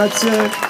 That's it.